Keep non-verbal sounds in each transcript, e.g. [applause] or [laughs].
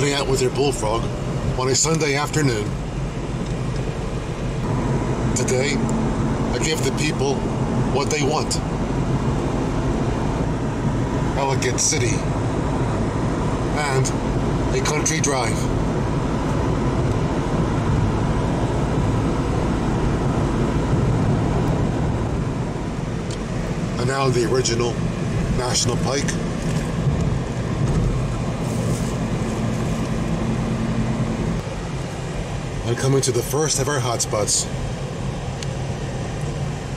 heading out with your bullfrog on a Sunday afternoon. Today, I give the people what they want. Ellicott City and a country drive. And now the original National Pike. And coming to the first of our hotspots.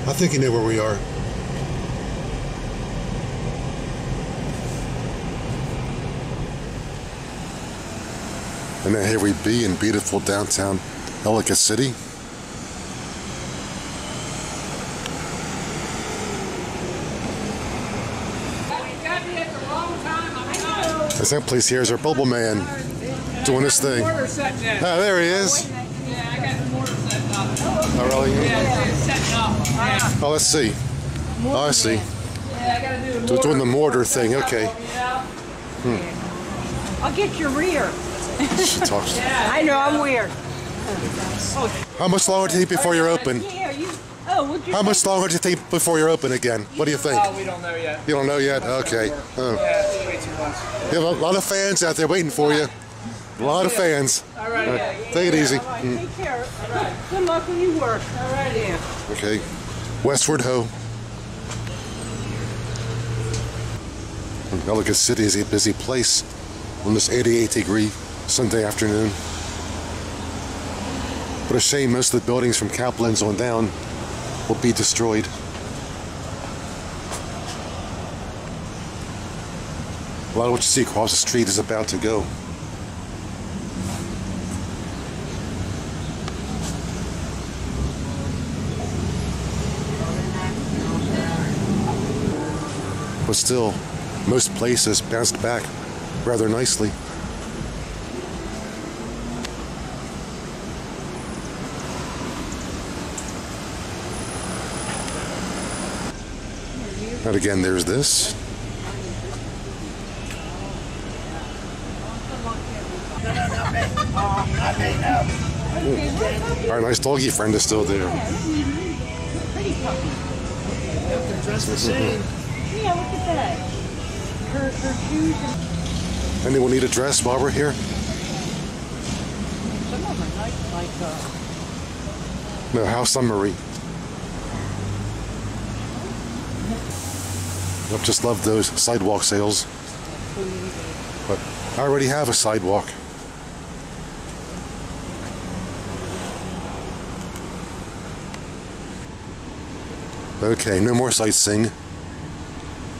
I think you know where we are. And then here we be in beautiful downtown Ellicott City. This that place here is our bubble man doing his thing. Ah, there he is. Oh, really? Oh, let's see. Oh, I see. Do- Doing the mortar thing. Okay. Hmm. I'll get your rear. [laughs] She talks. I know I'm weird. How much longer do you think before you're open? Yeah, you. Oh, would you? How much longer do you think before you're open again? What do you think? Oh, we don't know yet. You don't know yet? Okay. Oh. Yeah, it's way too much. You have a lot of fans out there waiting for you. A lot of fans. All right. All right, Take it easy. Right, mm. take care. All right. Good luck when you work. All right, yeah. Okay. Westward Ho. Ellicott City is a busy place on this 88 degree Sunday afternoon. What a shame most of the buildings from Kaplan's on down will be destroyed. A lot of what you see across the street is about to go. But still, most places bounced back rather nicely. And again, there's this. Hmm. Our nice doggy friend is still there. Pretty puppy. Dress the same. Hmm. Yeah, look at that. Her, her shoes and Anyone need a dress while we're here? some of them are nice, like, uh, No, how summary. I just love those sidewalk sales. But I already have a sidewalk. Okay, no more sightseeing.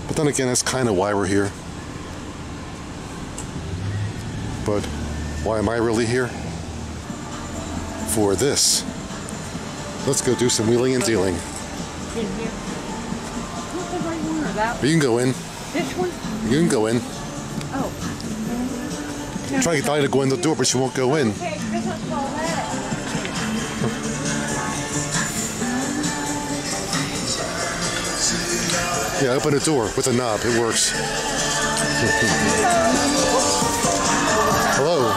But then again, that's kind of why we're here. But why am I really here? For this. Let's go do some wheeling and dealing. in here. Not the right one or that one? You can go in. This one? You can go in. Oh. Try to get Dolly to go in the door, but she won't go in. Yeah, open a door with a knob. It works. Hello.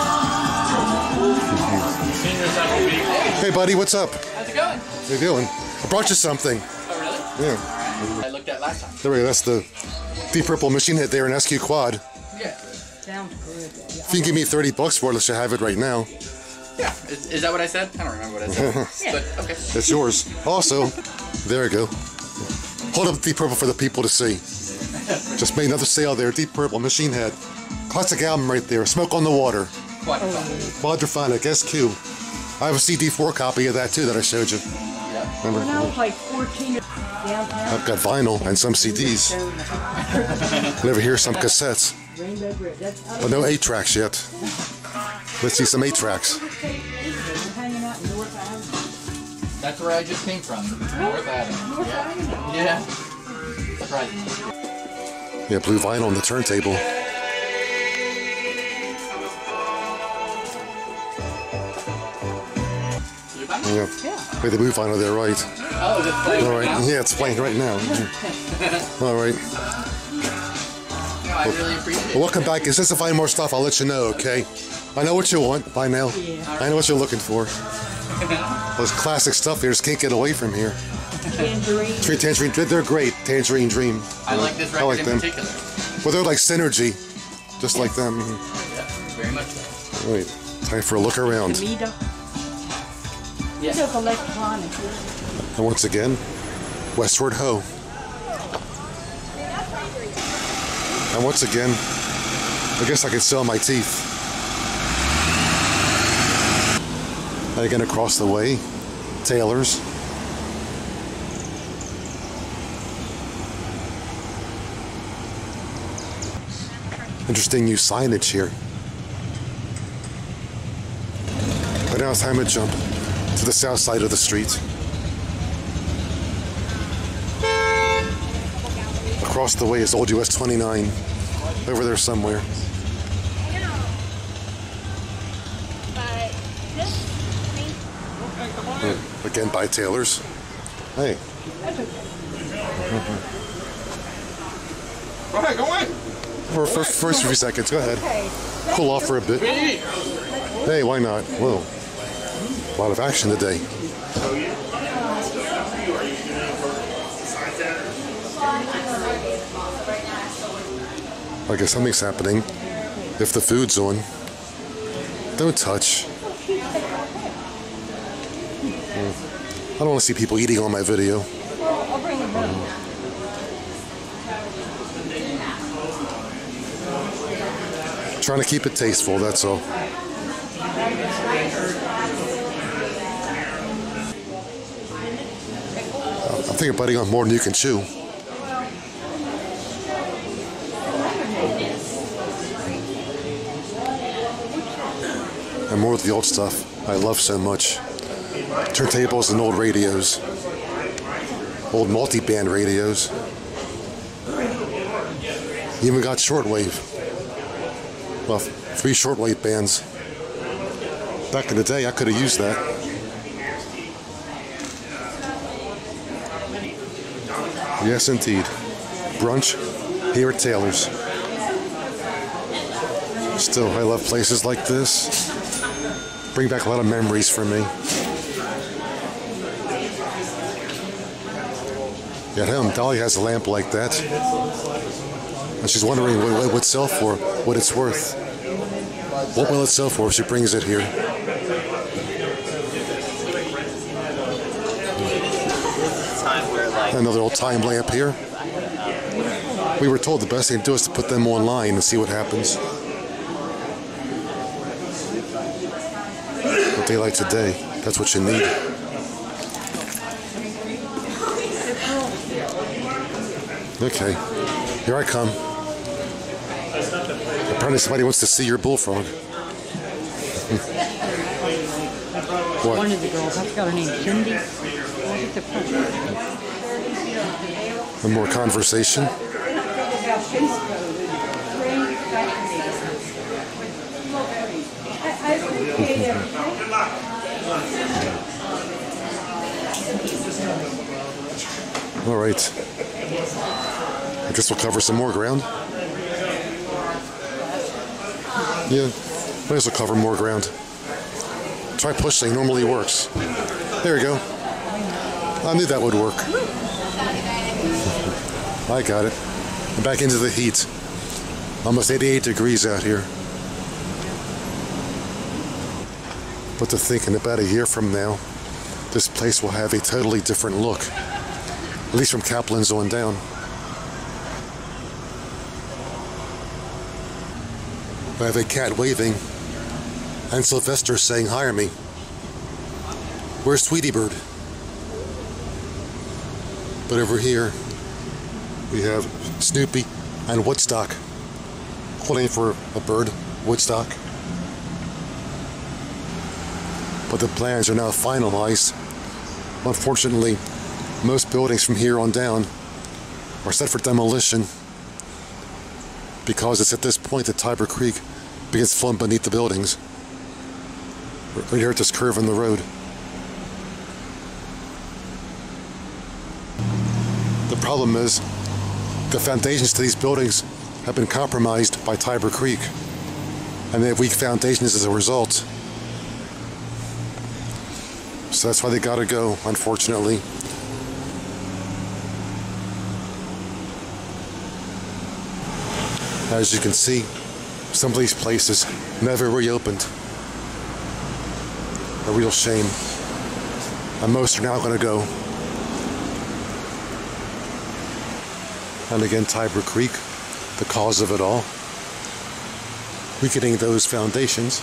Hey, buddy, what's up? How's it going? How you doing? I brought you something. Oh, really? Yeah. I looked at last time. There we go. That's the Deep Purple machine head there in SQ Quad. Yeah. Sounds good. If you can give me 30 bucks for it, let's have it right now. Yeah. Is, is that what I said? I don't remember what I said. [laughs] But okay. It's yours. Also, there you go. Hold up Deep Purple for the people to see. Just made another sale there. Deep Purple Machine Head. Classic album right there. Smoke on the Water. Quite fun. Quadraphonic SQ. I have a CD4 copy of that too that I showed you. Yeah. When I Remember? was like 14 downtown, I've got vinyl and some CDs. And over here some cassettes. Rainbow Bridge. That's But no 8 tracks yet. Let's see some 8 tracks. That's where I just came from. North Adams. North Yeah. Yeah. Surprising. Yeah, blue vinyl on the turntable. Yeah. Yeah. Wait, the blue vinyl there, right. Oh, is it All right right. Yeah, it's playing right now. [laughs] All right. No, I I really appreciate Well, welcome back. As soon as I find more stuff, I'll let you know, okay? I know what you want by now. Yeah. I know what you're looking for. [laughs] Those classic stuff here just can't get away from here. Tangerine. Tree Tangerine, they're great. Tangerine Dream. I like this I record like in them. particular. Well, they're like synergy, just like them. Yeah, very much so. Wait, time for a look around. Tomita. Yeah. Took electronics. And once again, Westward Ho. And once again, I guess I could sell my teeth. And again, across the way, Taylor's. Interesting new signage here. But now it's time to jump to the south side of the street. Across the way is Old US 29, over there somewhere. Again by Taylor's. Hey, Go ahead, go in. for, for first few seconds, go ahead. Cool off for a bit. Hey, why not? Whoa. A lot of action today. I guess something's happening. If the food's on, don't touch. Hmm. I don't want to see people eating on my video. Up. Trying to keep it tasteful, that's all. I'm thinking biting on more than you can chew. And more of the old stuff I love so much. Turntables and old radios. Old multi-band radios. Even got shortwave. Well, three shortwave bands. Back in the day, I could have used that. Yes, indeed. Brunch here at Taylor's. Still, I love places like this. Bring back a lot of memories for me. At home, um, Dolly has a lamp like that. And she's wondering what what would sell for, what it's worth. What will it sell for if she brings it here? Another old time lamp here. We were told the best thing to do is to put them online and see what happens. A day like today, that's what you need. Okay, here I come. Apparently somebody wants to see your bullfrog. [laughs] what? One of the girls, I forgot her name, Cindy. The more conversation. All right. I guess we'll cover some more ground. Yeah, might as well cover more ground. Try pushing, normally works. There we go. I knew that would work. [laughs] I got it. I'm back into the heat. Almost 88 degrees out here. But to think in about a year from now, this place will have a totally different look. At least from Kaplan's on down. I have a cat waving and Sylvester saying, hire me. Where's Tweety Bird? But over here, we have Snoopy and Woodstock. Holding for a bird, Woodstock. But the plans are now finalized. Unfortunately, most buildings from here on down are set for demolition because it's at this point that Tiber Creek begins flowing beneath the buildings. Right here at this curve in the road. The problem is the foundations to these buildings have been compromised by Tiber Creek, and they have weak foundations as a result. So that's why they gotta go, unfortunately. As you can see, some of these places never reopened. A real shame. And most are now gonna go. And again, Tiber Creek, the cause of it all. Weakening those foundations.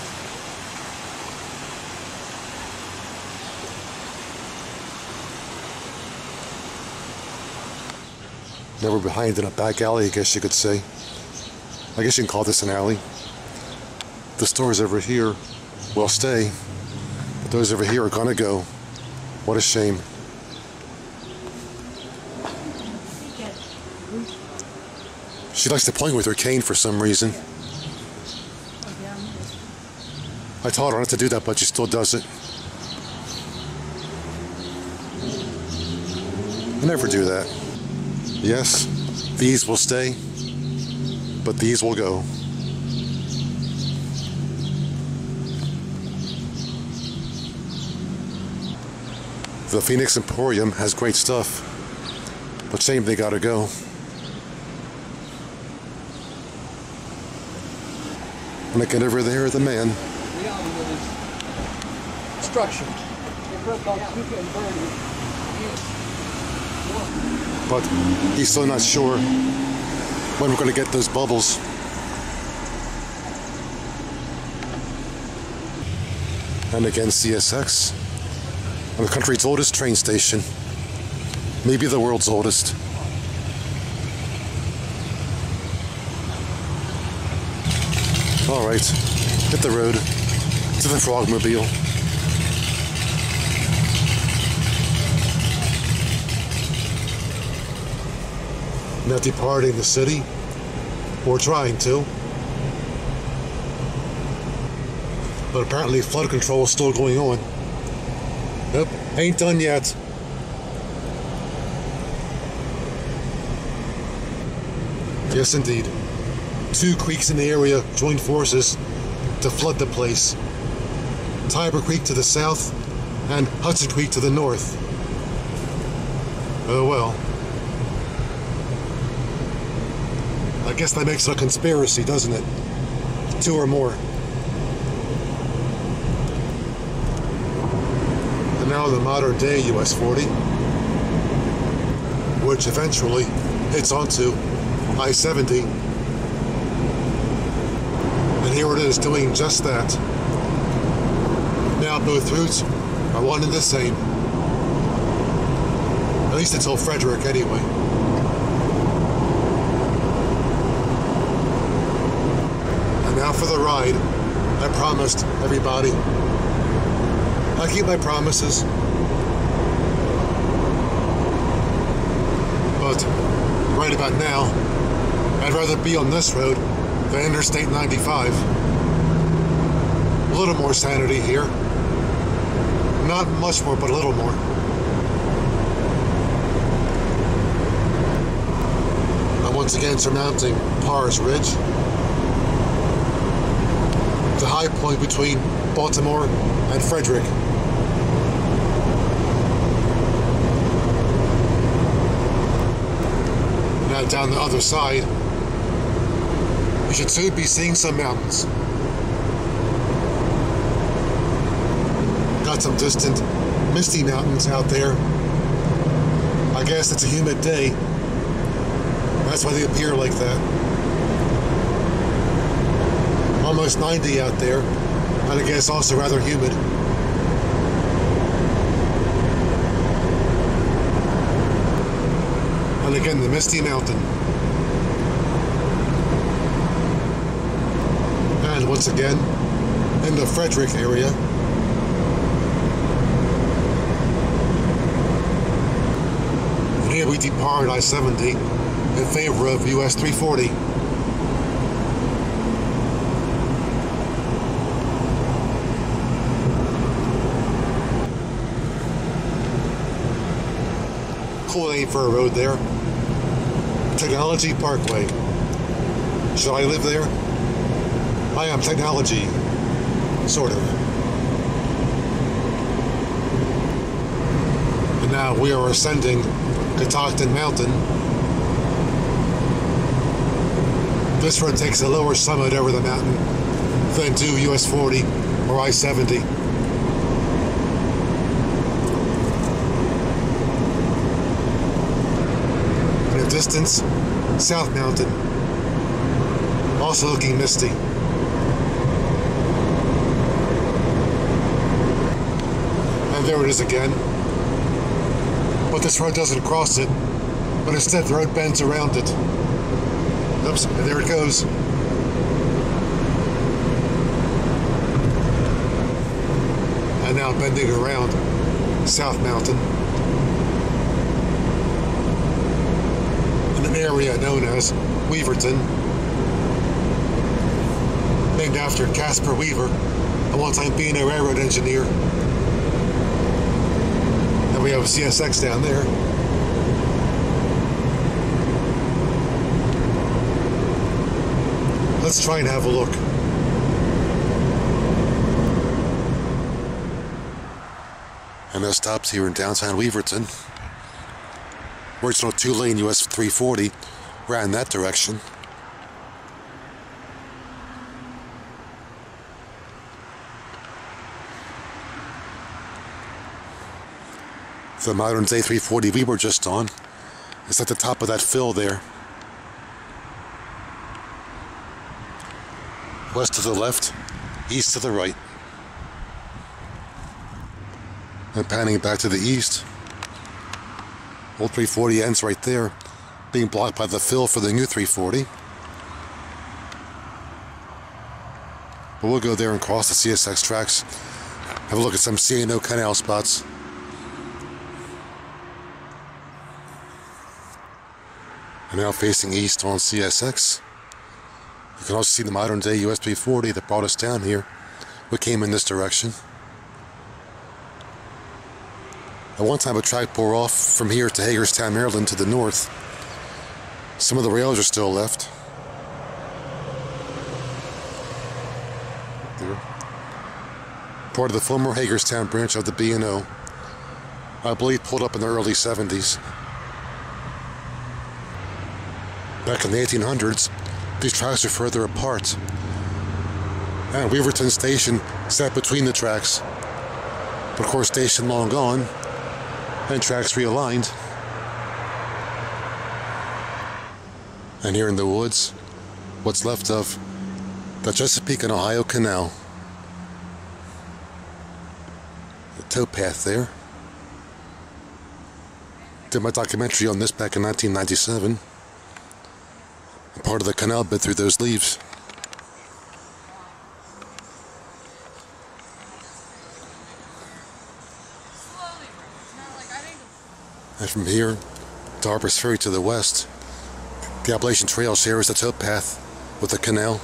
Never behind in a back alley, I guess you could say. I guess you can call this an alley. The stores over here will stay, but those over here are gonna go. What a shame. She likes to point with her cane for some reason. I taught her not to do that, but she still does it. I never do that. Yes, these will stay, but these will go. The Phoenix Emporium has great stuff, but shame they gotta go. When I over there, the man. structure. They broke off Tuca and Bernie. But he's still not sure when we're going to get those bubbles. And again, CSX, the country's oldest train station, maybe the world's oldest. All right, hit the road to the Frogmobile. Not departing the city or trying to. But apparently flood control is still going on. Yep, ain't done yet. Yes, indeed. Two creeks in the area joined forces to flood the place. Tiber Creek to the south and Hudson Creek to the north. Oh well. I guess that makes it a conspiracy, doesn't it? Two or more. And now the modern day US 40, which eventually hits onto I 70. And here it is doing just that. Now both routes are one and the same. At least until Frederick, anyway. Now for the ride. I promised everybody. I keep my promises. But right about now, I'd rather be on this road than Interstate 95. A little more sanity here. Not much more, but a little more. I'm once again surmounting Parrs Ridge the high point between Baltimore and Frederick. Now down the other side, you should soon be seeing some mountains. Got some distant, misty mountains out there. I guess it's a humid day. That's why they appear like that almost 90 out there, and I guess also rather humid. And again, the Misty Mountain. And once again, in the Frederick area. Here we depart I-70 in favor of US 340. Cool name for a road there. Technology Parkway. Should I live there? I am technology, sort of. And now we are ascending Catoctin Mountain. This road takes a lower summit over the mountain than do US 40 or I 70. Distance, South Mountain, also looking misty. And there it is again. But this road doesn't cross it, but instead the road bends around it. Oops, and there it goes. And now bending around South Mountain. An area known as Weverton. Named after Caspar Wever, a one-time B&O railroad engineer. And we have CSX down there. Let's try and have a look. And that stops here in downtown Weverton. Original two-lane US 340 ran that direction. The modern day 340 we were just on is at the top of that fill there. West to the left, east to the right. And panning back to the east. Old 340 ends right there, being blocked by the fill for the new 340. But we'll go there and cross the CSX tracks, have a look at some C&O canal spots. And now facing east on CSX. You can also see the modern day US 340 that brought us down here. We came in this direction. At one time, a track bore off from here to Hagerstown, Maryland to the north. Some of the rails are still left. There. Part of the former Hagerstown branch of the B&O. I believe pulled up in the early 70s. Back in the 1800s, these tracks are further apart. And Weverton Station sat between the tracks. But of course, station long gone, and tracks realigned. And here in the woods, what's left of the Chesapeake and Ohio Canal. The towpath there. Did my documentary on this back in 1997. Part of the canal bit through those leaves. And from here to Harper's Ferry to the west, the Appalachian Trail shares the towpath with the canal.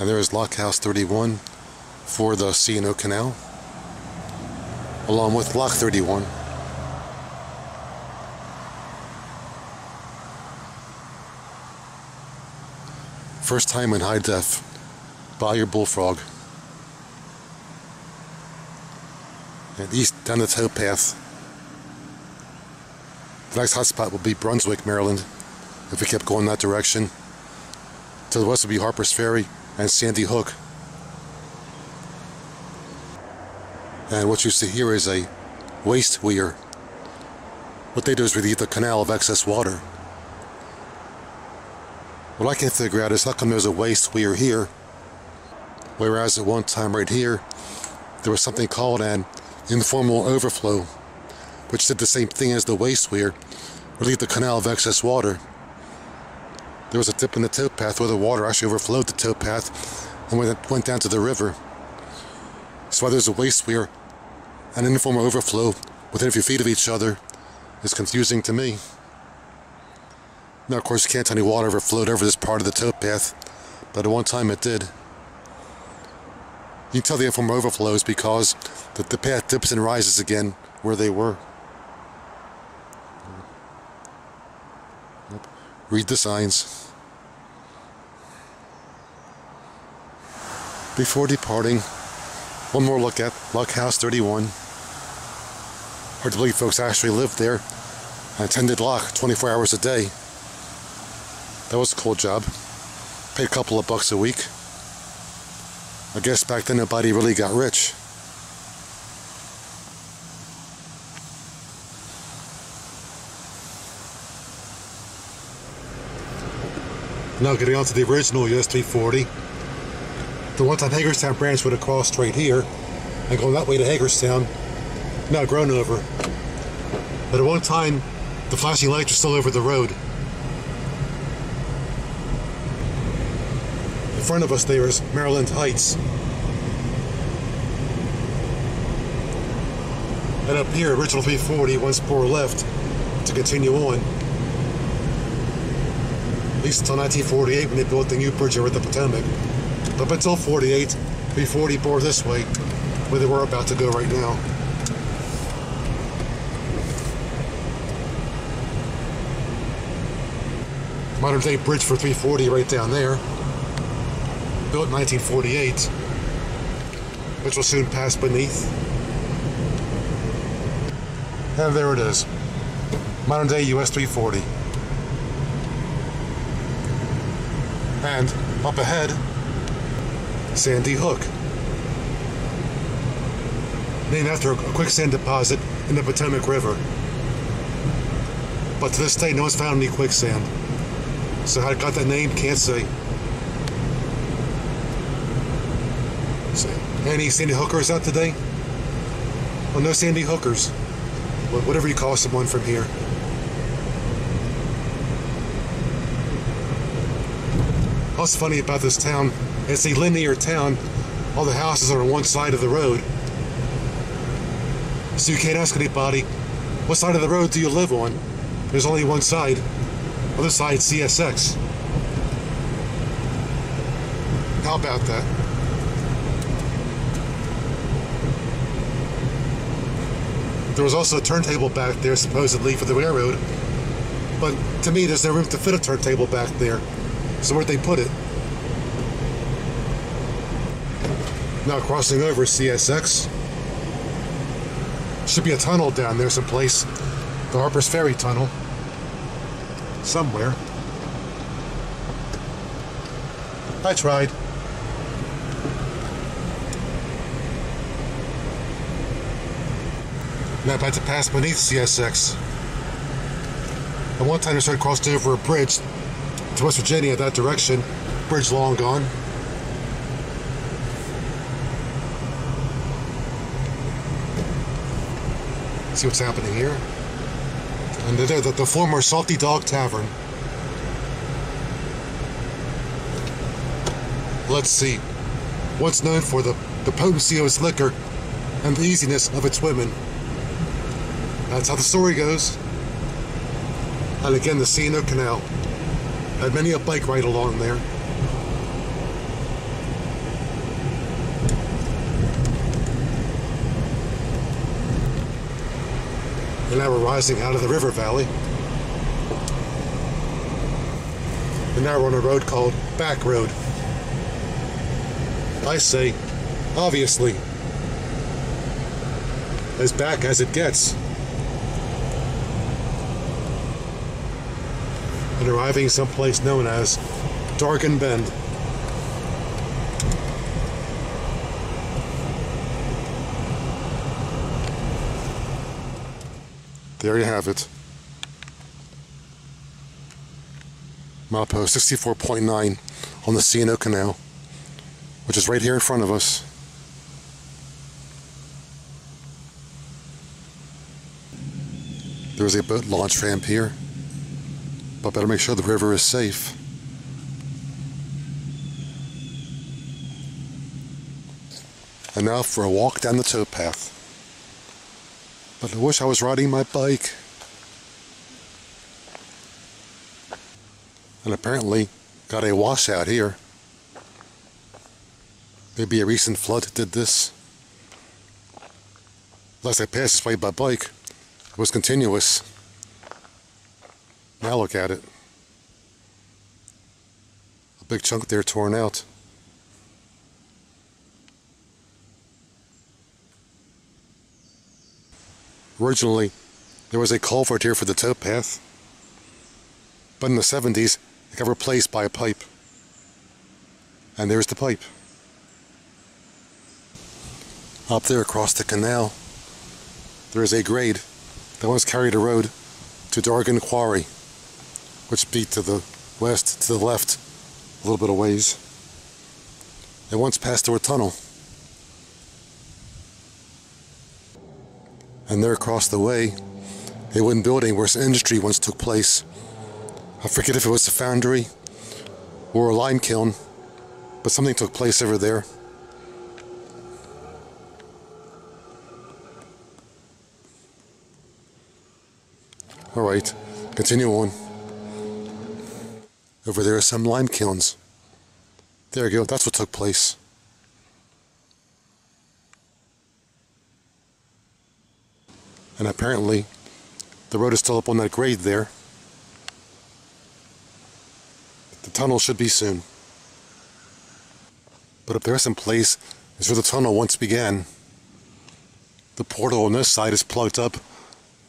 And there is Lockhouse 31 for the C&O Canal, along with Lock 31. First time in high def. Buy your bullfrog. And east down the towpath. The next hotspot will be Brunswick, Maryland, if we kept going that direction. To the west would be Harper's Ferry and Sandy Hook. And what you see here is a waste weir. What they do is relieve the canal of excess water. What I can't figure out is how come there's a waste weir here, whereas at one time right here, there was something called an informal overflow, which did the same thing as the waste weir, relieve the canal of excess water. There was a dip in the towpath where the water actually overflowed the towpath and went, went down to the river. So why there's a waste weir and an informal overflow within a few feet of each other is confusing to me. Now, of course, you can't any water ever flowed over this part of the towpath, but at one time it did. You can tell the inform overflows because the, the path dips and rises again where they were. Read the signs. Before departing, one more look at Lockhouse 31. Hard to believe folks actually lived there and attended Lock 24 hours a day. That was a cool job. Paid a couple of bucks a week. I guess back then nobody really got rich. Now getting on to the original US 340. The one-time Hagerstown branch would have crossed straight here and going that way to Hagerstown. Now grown over. But at one time, the flashing lights were still over the road. Front of us there is Maryland Heights. And up here, original 340, one spur left to continue on. At least until 1948 when they built the new bridge over the Potomac. Up until 48, 340 bore this way, where they were about to go right now. Modern day bridge for 340 right down there. Built in 1948, which will soon pass beneath. And there it is. Modern day US 340. And up ahead, Sandy Hook. Named after a quicksand deposit in the Potomac River. But to this day, no one's found any quicksand. So how it got that name, can't say. So, any Sandy Hookers out today? Well, no Sandy Hookers. Whatever you call someone from here. What's funny about this town, it's a linear town. All the houses are on one side of the road. So you can't ask anybody, what side of the road do you live on? There's only one side. Other side, CSX. How about that? There was also a turntable back there, supposedly, for the railroad. But to me, there's no room to fit a turntable back there. So where'd they put it? Now crossing over CSX. Should be a tunnel down there someplace. The Harper's Ferry Tunnel. Somewhere. I tried. Now about to pass beneath CSX. At one time I started crossing over a bridge to West Virginia that direction. Bridge long gone. See what's happening here. And there, the, the former Salty Dog Tavern. Let's see. Once known for the, the potency of its liquor and the easiness of its women. That's how the story goes. And again, the C&O Canal. Had many a bike ride along there. And now we're rising out of the river valley. And now we're on a road called Back Road. I say, obviously, as back as it gets. And arriving someplace known as Dargan Bend. There you have it. Milepost 64.9 on the C&O Canal, which is right here in front of us. There's a boat launch ramp here, but better make sure the river is safe. And now for a walk down the towpath. But I wish I was riding my bike. And apparently got a washout here. Maybe a recent flood did this. Last I passed this way by bike, it was continuous. Now look at it. A big chunk there torn out. Originally, there was a culvert here for the towpath, but in the 70s, it got replaced by a pipe. And there's the pipe. Up there across the canal, there is a grade that once carried a road to Dargan Quarry, which beat to the west, to the left, a little bit of ways. It once passed through a tunnel. And there across the way, a wooden building where some industry once took place. I forget if it was a foundry or a lime kiln, but something took place over there. All right, continue on. Over there are some lime kilns. There we go, that's what took place. And apparently, the road is still up on that grade there. The tunnel should be soon. But if there's some place is where the tunnel once began, the portal on this side is plugged up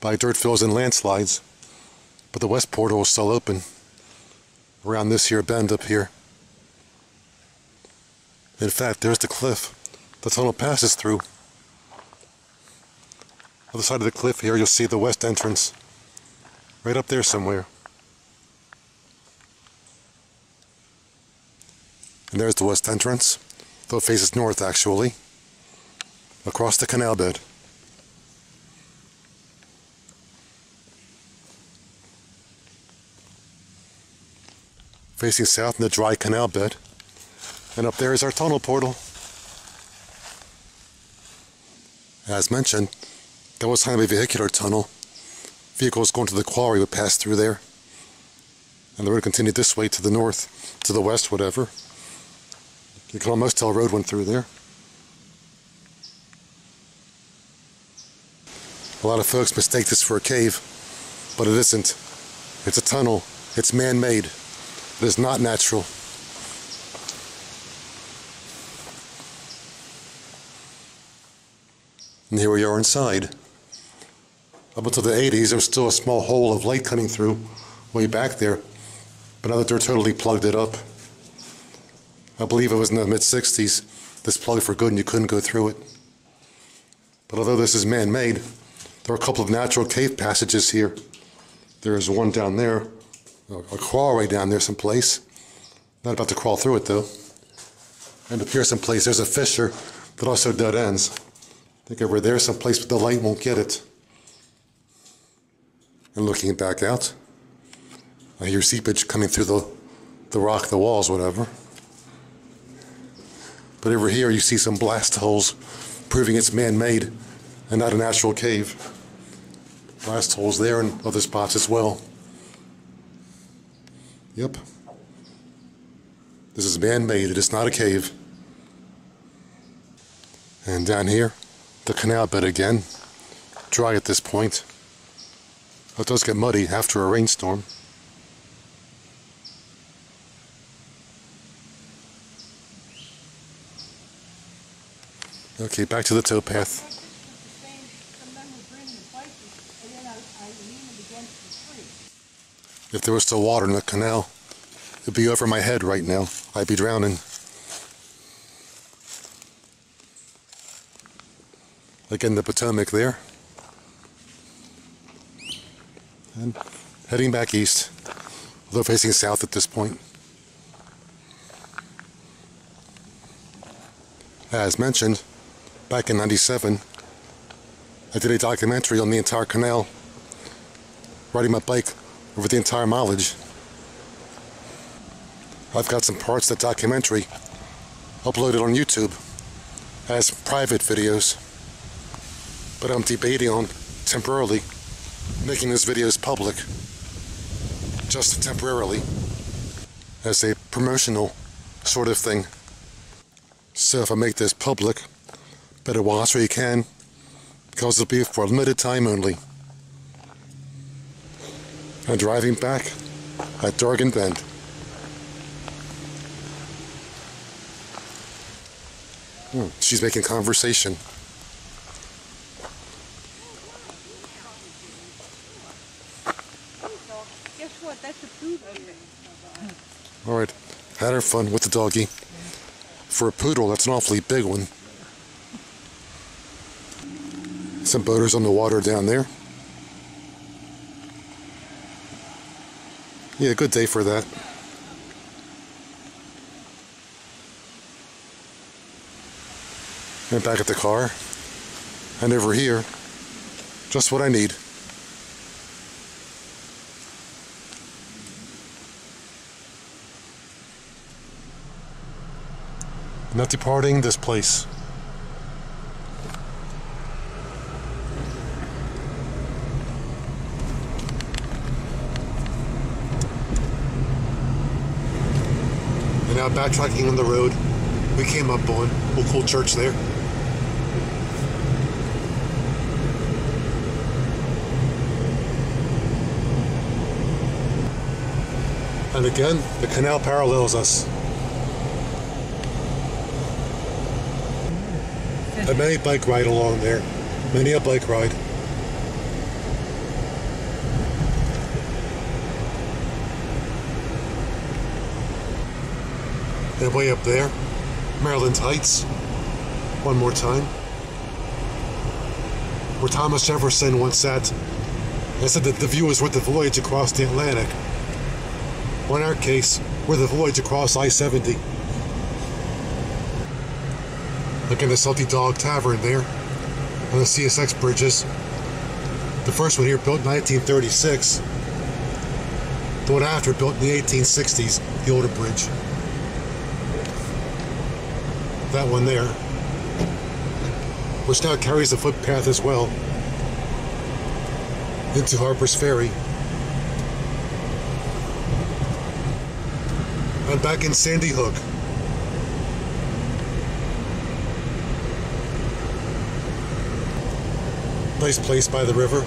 by dirt fills and landslides, but the west portal is still open around this here bend up here. In fact, there's the cliff the tunnel passes through. Other side of the cliff here, you'll see the west entrance. Right up there somewhere. And there's the west entrance, though it faces north actually, across the canal bed. Facing south in the dry canal bed. And up there is our tunnel portal. As mentioned, that was kind of a vehicular tunnel. Vehicles going to the quarry would pass through there. And the road continued this way to the north, to the west, whatever. You can almost tell a road went through there. A lot of folks mistake this for a cave, but it isn't. It's a tunnel. It's man-made. Is not natural. And here we are inside. Up until the 80s, there was still a small hole of light coming through way back there. But now that they're totally plugged it up, I believe it was in the mid 60s, this plugged for good and you couldn't go through it. But although this is man made, there are a couple of natural cave passages here. There's one down there, a quarry down there someplace. Not about to crawl through it though. And up here someplace, there's a fissure that also dead ends. I think over there someplace, but the light won't get it. And looking back out, I hear seepage coming through the, the rock, the walls, whatever. But over here, you see some blast holes, proving it's man-made and not a natural cave. Blast holes there and other spots as well. Yep. This is man-made. It is not a cave. And down here, the canal bed again. Dry at this point. It does get muddy after a rainstorm. Okay, back to the towpath. If there was still water in the canal, it'd be over my head right now. I'd be drowning. Like in the Potomac there. And heading back east, although facing south at this point. As mentioned, back in 97, I did a documentary on the entire canal, riding my bike over the entire mileage. I've got some parts of that documentary uploaded on YouTube as private videos, but I'm debating on temporarily making these videos public, just temporarily, as a promotional sort of thing. So if I make this public, better watch where you can, because it'll be for a limited time only. I'm driving back at Dargan Bend. Hmm, she's making conversation. All right, had her fun with the doggy. For a poodle, that's an awfully big one. Some boaters on the water down there. Yeah, good day for that. And back at the car. And over here, just what I need. Not departing this place. Now backtracking on the road we came up on. Old cool church there. And again, the canal parallels us. A many bike ride along there. Many a bike ride. And way up there, Maryland Heights. One more time. Where Thomas Jefferson once sat and said that the view is worth the voyage across the Atlantic. Or in our case, we're the voyage across I-70. Look in the Salty Dog Tavern there on the CSX bridges. The first one here built in 1936. The one after built in the 1860s, the older bridge. That one there, which now carries the footpath as well into Harper's Ferry. I'm back in Sandy Hook. Nice place by the river.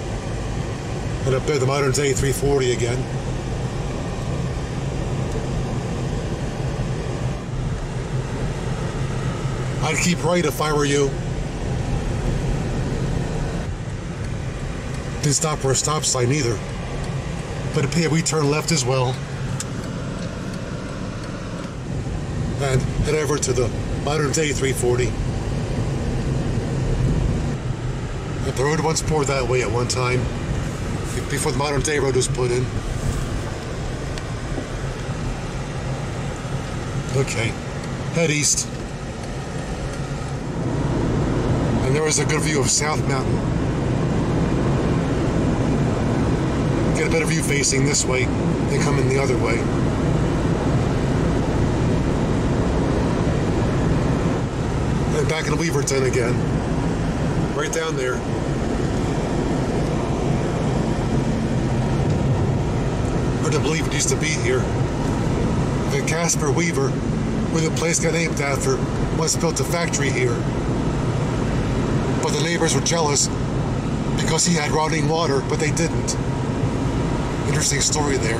And up there, the modern day 340 again. I'd keep right if I were you. Didn't stop for a stop sign either. But appear we turn left as well. And head over to the modern day 340. The road once poured that way at one time, before the modern day road was put in. Okay, head east. And there is a good view of South Mountain. Get a better view facing this way than coming the other way. And back in Weverton again. Right down there. Hard to believe it used to be here. The Caspar Wever, where the place got named after, once built a factory here. The neighbors were jealous because he had running water, but they didn't. Interesting story there.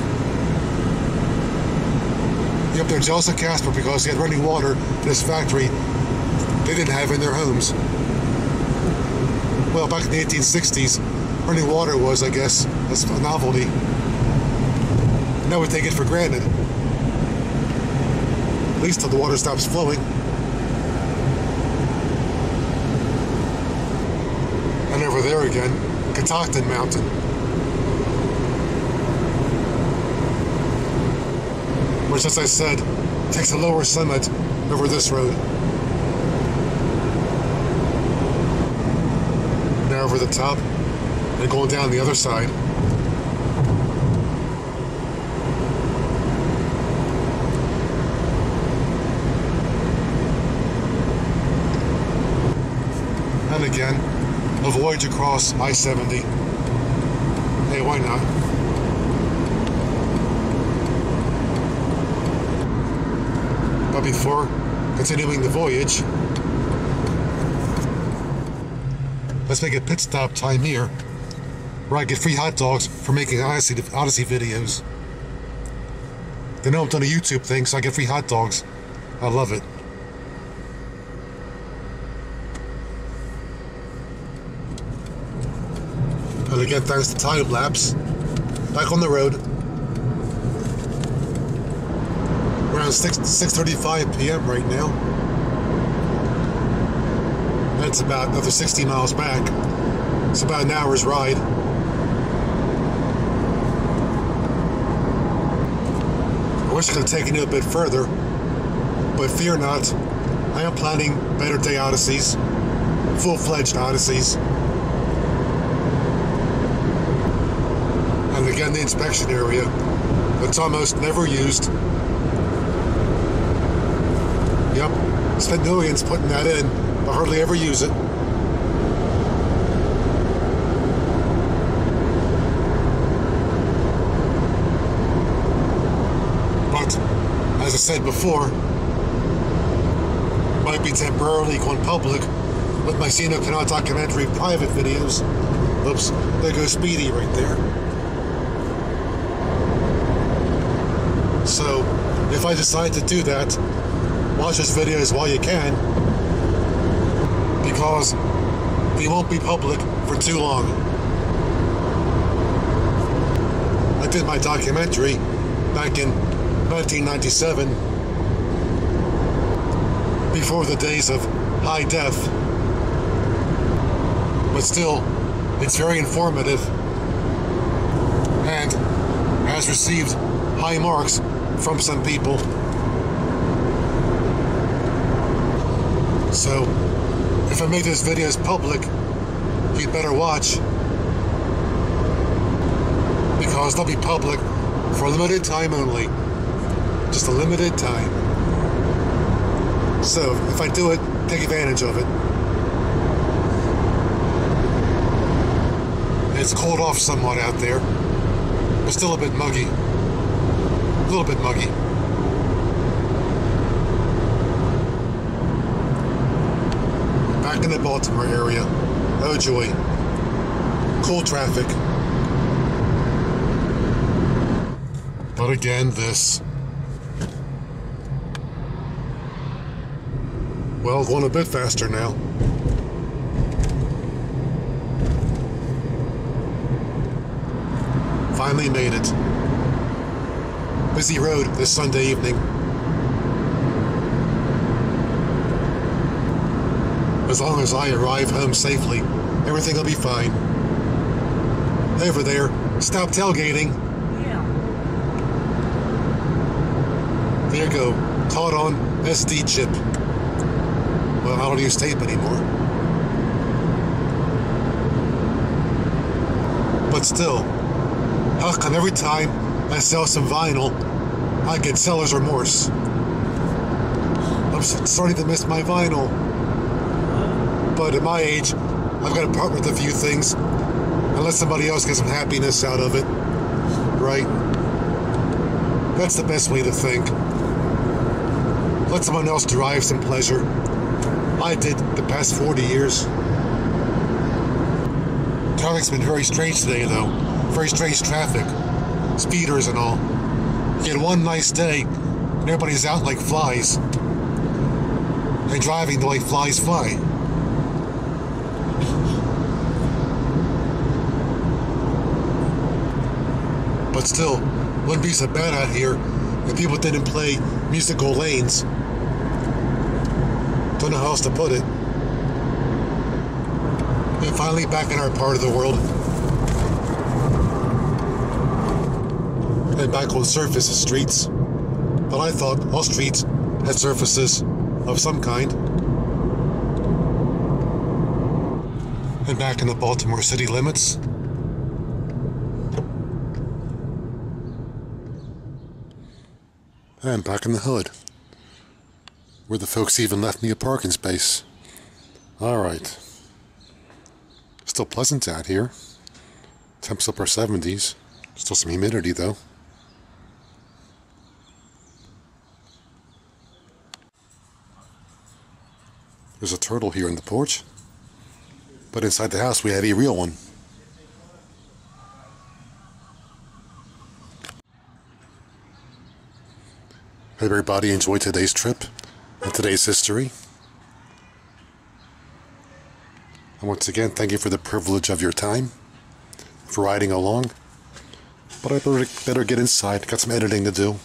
Yep, they're jealous of Caspar because he had running water in his factory they didn't have in their homes. Well, back in the 1860s, running water was, I guess, a novelty. Now we take it for granted. At least till the water stops flowing. Over there again, Catoctin Mountain. Which, as I said, takes a lower summit over this road. Now over the top and going down the other side. And again, a voyage across I-70. Hey, why not? But before continuing the voyage. Let's make a pit stop time here, where I get free hot dogs for making Odyssey, Odyssey videos. They know I'm doing a YouTube thing, so I get free hot dogs. I love it. And again, thanks to time lapse, back on the road. Around 6 6:35 p.m. right now. That's about another 60 miles back. It's about an hour's ride. I wish I could have taken it a bit further, but fear not, I am planning better day odysseys, full-fledged odysseys. Again, the inspection area, that's almost never used. Yep, spent millions putting that in, but hardly ever use it. But, as I said before, might be temporarily going public with my C&O Canal documentary private videos. Oops, there goes Speedy right there. So, if I decide to do that, watch those videos while you can, because they won't be public for too long. I did my documentary back in 1997, before the days of high def. But still, it's very informative and has received high marks from some people. So, if I make those videos public, you'd better watch. Because they'll be public for a limited time only. Just a limited time. So, if I do it, take advantage of it. It's cooled off somewhat out there, but still a bit muggy. Little bit muggy. Back in the Baltimore area. Oh joy. Cool traffic. But again, this. Well, going a bit faster now. Finally made it. Busy road this Sunday evening. As long as I arrive home safely, everything will be fine. Over there, stop tailgating. Yeah. There you go. Caught on SD chip. Well, I don't use tape anymore. But still, how come every time I sell some vinyl, I get seller's remorse? I'm starting to miss my vinyl. But at my age, I've got to part with a few things and let somebody else get some happiness out of it. Right? That's the best way to think. Let someone else derive some pleasure. I did the past 40 years. Traffic's been very strange today, though. Very strange traffic. Speeders and all. You get one nice day, and everybody's out like flies. And driving the way flies fly. But still, wouldn't be so bad out here if people didn't play musical lanes. Don't know how else to put it. And finally back in our part of the world. And back on surface streets. But I thought all streets had surfaces of some kind. And back in the Baltimore city limits. And back in the hood. Where the folks even left me a parking space. Alright. Still pleasant out here. Temps up our 70s. Still some humidity though. There's a turtle here in the porch. But inside the house, we have a real one. Hope everybody enjoyed today's trip and today's history. And once again, thank you for the privilege of your time, for riding along. But I better, better get inside. Got some editing to do.